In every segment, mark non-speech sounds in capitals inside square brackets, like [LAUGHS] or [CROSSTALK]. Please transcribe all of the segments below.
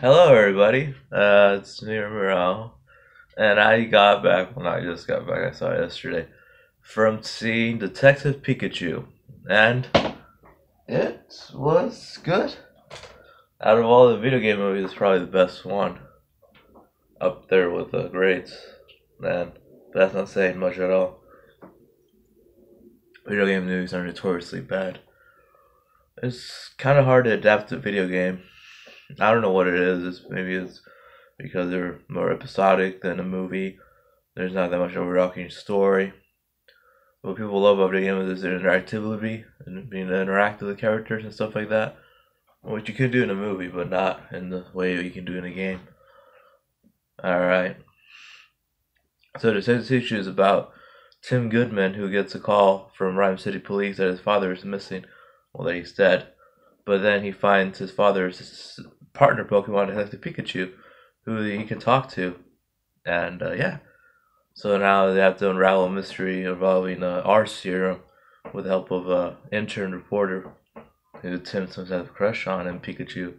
Hello, everybody. Uh, it's Morale, and I got back when I just got back. I saw it yesterday from seeing Detective Pikachu, and it was good. Out of all the video game movies, it's probably the best one. Up there with the greats, and that's not saying much at all. Video game movies are notoriously bad. It's kind of hard to adapt a video game. I don't know what it is. It's, maybe it's because they're more episodic than a movie. There's not that much overarching story. What people love about video games is their interactivity and being to interact with the characters and stuff like that. Which you could do in a movie, but not in the way you can do in a game. Alright. So the Teach is about Tim Goodman who gets a call from Rhyme City Police that his father is missing. Well, that he's dead. But then he finds his father's partner Pokemon, Detective Pikachu, who he can talk to. And uh, yeah. So now they have to unravel a mystery involving uh, R serum with the help of an intern reporter who Tim seems to have a crush on, and Pikachu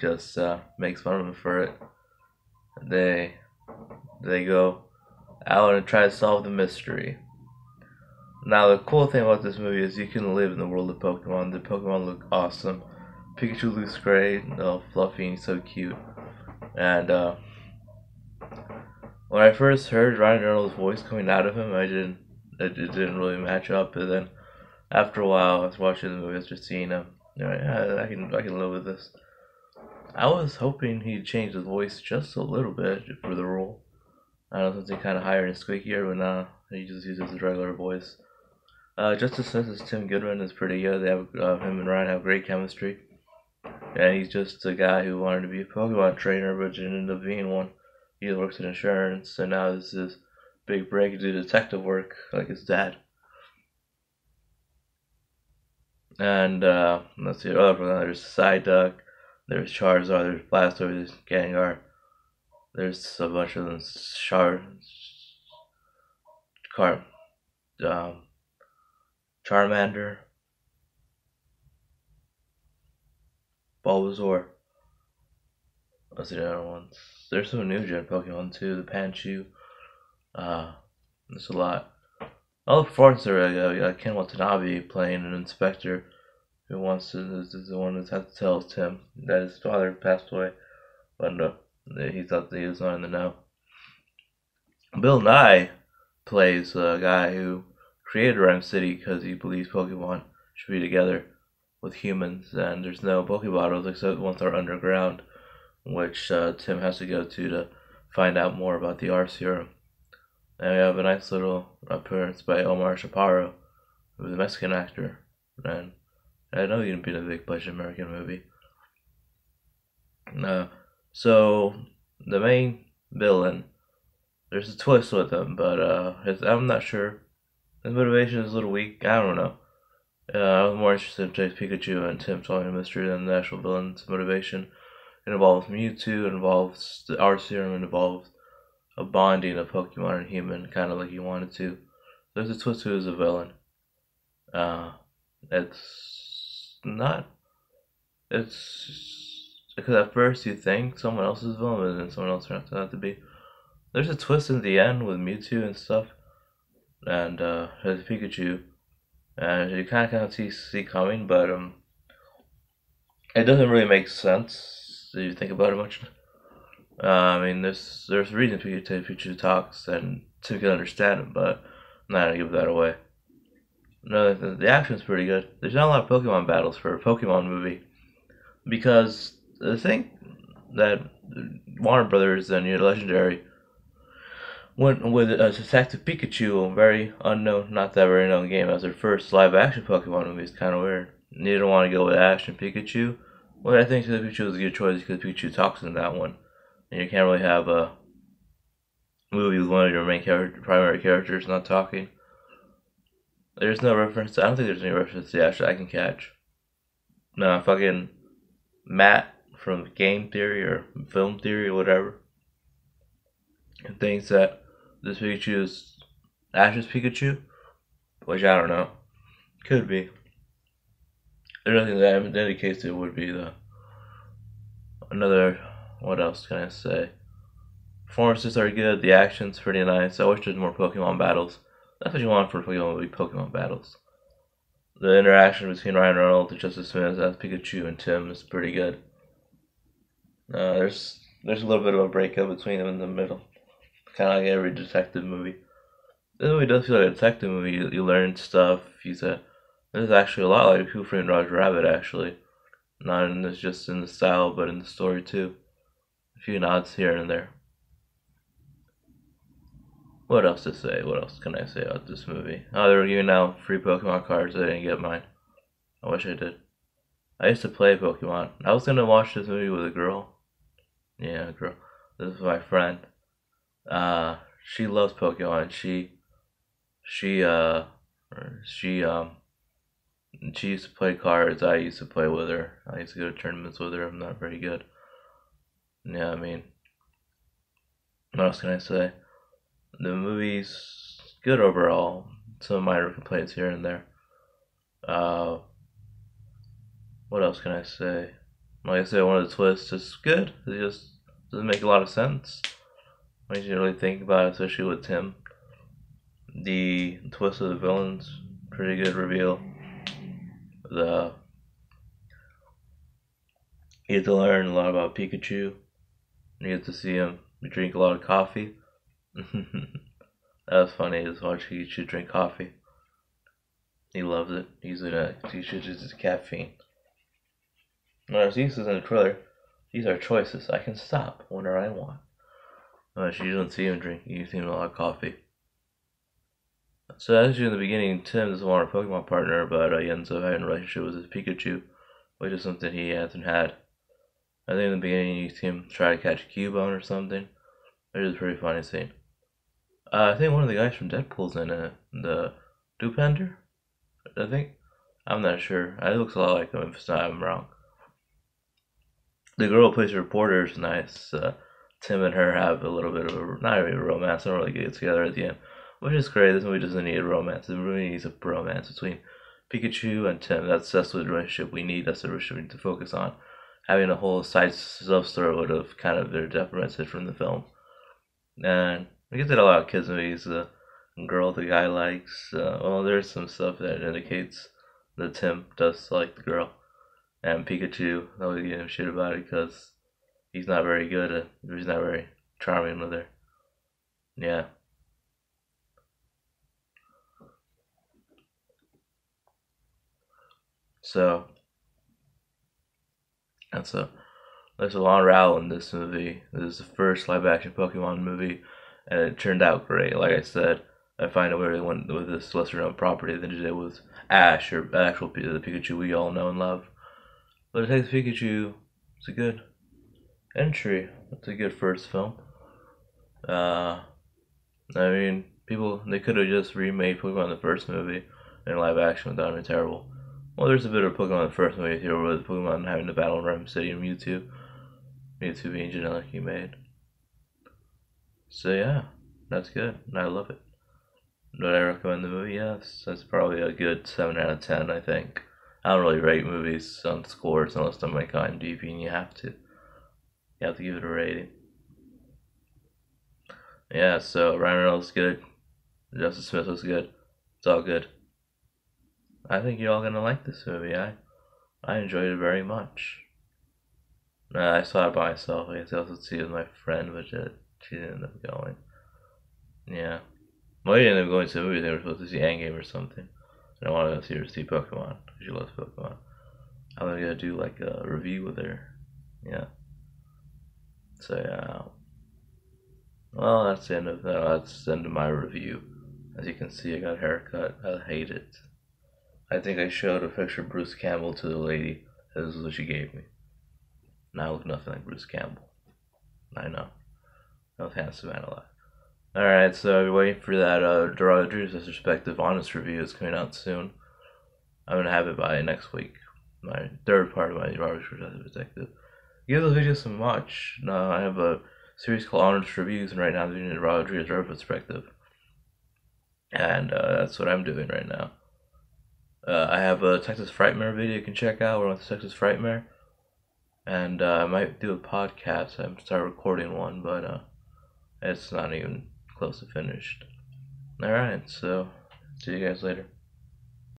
just uh, makes fun of him for it. They they go out and try to solve the mystery. Now the cool thing about this movie is you can live in the world of Pokemon. The Pokemon look awesome. Pikachu looks great, oh, fluffy and so cute. And uh, when I first heard Ryan Reynolds' voice coming out of him, I didn't it, it didn't really match up. But then after a while, I was watching the movie, I was just seeing him. You know, yeah, I can I can live with this. I was hoping he'd change his voice just a little bit for the role. I don't know something kind of higher and squeakier, but nah, he just uses his regular voice. Uh, Justice Smith's Tim Goodman is pretty good. They have uh, him and Ryan have great chemistry. And he's just a guy who wanted to be a Pokemon trainer, but didn't end up being one. He works in insurance, and now this is big break to do detective work like his dad. And uh, let's see, other from there's Psyduck, there's Charizard, there's Blastoise, there's Gengar. There's a bunch of them. Char, Car, um, Charmander, Bulbasaur. What's the other ones? There's some new gen Pokemon too. The Panchu. Uh, there's a lot. All the performances are uh, uh, Ken Watanabe playing an inspector who wants to is, is the one that has to tell Tim that his father passed away, but uh, he thought that he was not in the know. Bill Nighy plays a guy who created Rhyme City because he believes Pokemon should be together with humans, and there's no Pokebattles except ones that are underground, which uh, Tim has to go to to find out more about the R serum. And we have a nice little appearance by Omar Chaparro, who's a Mexican actor, and I know you'd be in a big budget American movie. Uh, so the main villain, there's a twist with him, but uh, his, I'm not sure. His motivation is a little weak. I don't know. Uh, I was more interested in Chase Pikachu and Tim solving the mystery than the actual villain's motivation. It involves Mewtwo, it involves the R serum, it involves a bonding of Pokemon and human, kind of like you wanted to. There's a twist who is a villain. Uh, it's not. It's because at first you think someone else is villain, and then someone else turns out to be. There's a twist in the end with Mewtwo and stuff, and uh, Pikachu and you kind of of see see coming, but um, it doesn't really make sense if you think about it much. Uh, I mean, there's there's a reason Pikachu, Pikachu talks and to can understand them, but I'm not gonna give that away. No, the, the action's pretty good. There's not a lot of Pokemon battles for a Pokemon movie because the thing that Warner Brothers and you know, Legendary went with uh, Detective Pikachu, a very unknown, not that very known game, as their first live action Pokemon movie. It's kind of weird. You didn't want to go with Ash and Pikachu. Well, I think Pikachu was a good choice because Pikachu talks in that one. And you can't really have a movie with one of your main character, primary characters not talking. There's no reference. I don't think there's any reference to Ash that I can catch. No, fucking Matt from Game Theory or Film Theory or whatever. And thinks that this Pikachu is Ash's Pikachu, which I don't know. Could be. There's nothing that indicates it would be the another what else can I say? Performances are good. The action's pretty nice. I wish there's more Pokemon battles. That's what you want for Pokemon movie, Pokemon battles. The interaction between Ryan Reynolds and Justice Smith as Pikachu and Tim is pretty good. Uh, there's there's a little bit of a breakup between them in the middle, kind of like every detective movie. This movie does feel like a detective movie. You, you learn stuff. You said there's actually a lot like Who Framed Roger Rabbit, actually. Not in this, just in the style, but in the story too. A few nods here and there. What else to say? What else can I say about this movie? Oh, they're giving out free Pokemon cards. I didn't get mine. I wish I did. I used to play Pokemon. I was gonna watch this movie with a girl. Yeah, a girl. This is my friend. Uh, she loves Pokemon. She, she, uh, she, um, she used to play cards. I used to play with her. I used to go to tournaments with her. I'm not very good. Yeah, I mean, what else can I say? The movie's good overall. Some minor complaints here and there. Uh, what else can I say? Like I said, one of the twists is good. It just doesn't make a lot of sense. When you really think about it, especially with Tim. The twist of the villains, pretty good reveal. The you get to learn a lot about Pikachu. You get to see him drink a lot of coffee. [LAUGHS] that was funny. Just watch Pikachu drink coffee. He loves it. He's a he just caffeine. Whereas he says in the trailer, these are choices. I can stop whenever I want. Unless you don't see him drink, you see him a lot of coffee. So as you in the beginning, Tim doesn't want a Pokemon partner, but uh, he ends up having a relationship with his Pikachu, which is something he hasn't had. I think in the beginning you see him try to catch a Cubone or something, which is a pretty funny scene. Uh, I think one of the guys from Deadpool's in it, the Dopinder, I think. I'm not sure. It looks a lot like him if I'm wrong. The girl who plays the reporter is nice. Uh, Tim and her have a little bit of a, not really a romance, they don't really get together at the end which is great. This movie doesn't need a romance. It really needs a bromance between Pikachu and Tim. That's that's the relationship we need. That's the relationship we need to focus on. Having a whole side sub story would have kind of been detrimented from the film. And we get that a lot of kids movies. The girl the guy likes. Uh, well, there's some stuff that indicates that Tim does like the girl. And Pikachu, I was giving him shit about it because he's not very good. He's not very charming with her. Yeah. So that's a there's a long route in this movie. This is the first live action Pokemon movie, and it turned out great. Like I said, I find it where they went with this lesser known property than it with Ash or actual the Pikachu we all know and love. But it takes Pikachu. It's a good entry. It's a good first film. Uh, I mean, people they could have just remade Pokemon the first movie in live action without being terrible. Well, there's a bit of Pokemon the first movie here with Pokemon having to battle in Rhyme City and Mewtwo. Mewtwo being genetically made. So yeah, that's good. I love it. Would I recommend the movie? Yes. That's probably a good 7 out of 10, I think. I don't really rate movies on scores unless I'm like IMDb and you have to. You have to give it a rating. Yeah, so Ryan Reynolds good. Justice Smith was good. It's all good. I think you're all gonna like this movie. I I enjoyed it very much. Uh, I saw it by myself. I guess I also see it with my friend, but uh, she didn't end up going. Yeah. Well, we end up going to the movie. They were supposed to see Endgame or something. And I wanted to see her see Pokemon. because She loves Pokemon. I'm gonna do like a review with her. Yeah. So yeah. Well, that's the end of that. That's the end of my review. As you can see, I got a haircut. I hate it. I think I showed a picture of Bruce Campbell to the lady. This is what she gave me. And I look nothing like Bruce Campbell. I know. Most handsome man alive. Alright, so we're waiting for that uh, Dorado Retrospective Honest review. It's coming out soon. I'm going to have it by next week. My third part of my Dorado Give those videos some watch. No, I have a series called Honest Reviews, and right now I'm doing the Rodriguez perspective. And uh, that's what I'm doing right now. Uh, I have a Texas Frightmare video you can check out. We're on the Texas Frightmare. and uh, I might do a podcast. I'm start recording one, but uh, it's not even close to finished. All right, so see you guys later.